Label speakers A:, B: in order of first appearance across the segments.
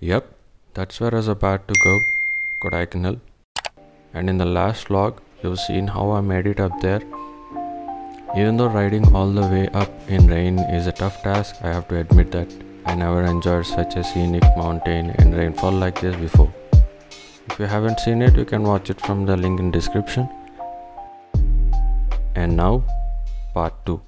A: Yep, that's where I was about to go, Kodaikanal. And in the last vlog, you've seen how I made it up there. Even though riding all the way up in rain is a tough task, I have to admit that I never enjoyed such a scenic mountain and rainfall like this before. If you haven't seen it, you can watch it from the link in description. And now, part 2.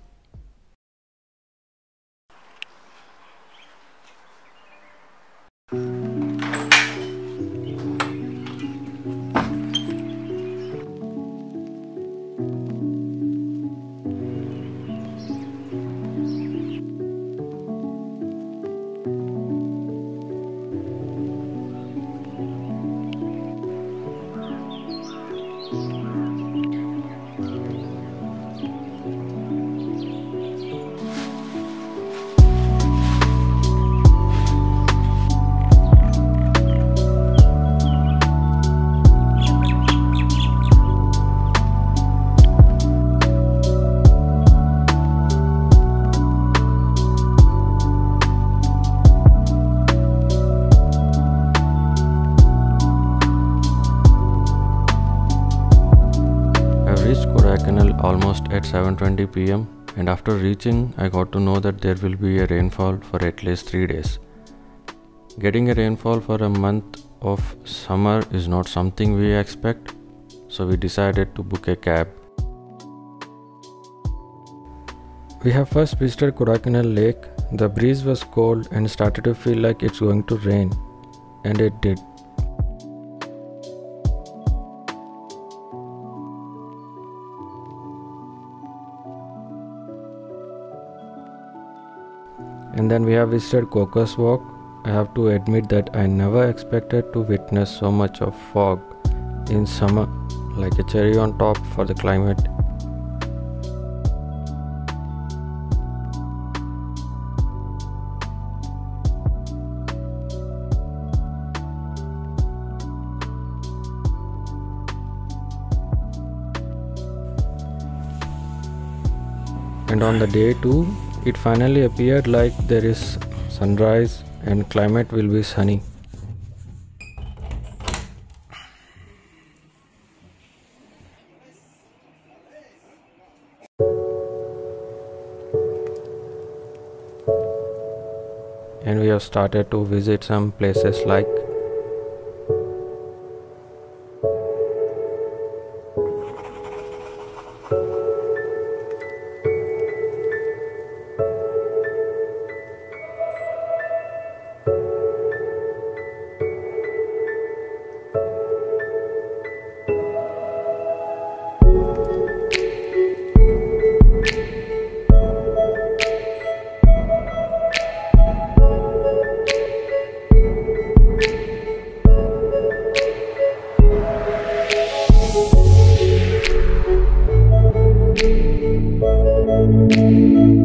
A: Reached Kodaikanal almost at 7:20 pm and after reaching I got to know that there will be a rainfall for at least 3 days. Getting a rainfall for a month of summer is not something we expect, so we decided to book a cab. We have first visited Kodaikanal lake. The breeze was cold and started to feel like it's going to rain, and it did. And then we have visited Coaker's Walk. I have to admit that I never expected to witness so much of fog in summer, like a cherry on top for the climate. And on the day too, it finally appeared like there is sunrise and climate will be sunny. And we have started to visit some places like Música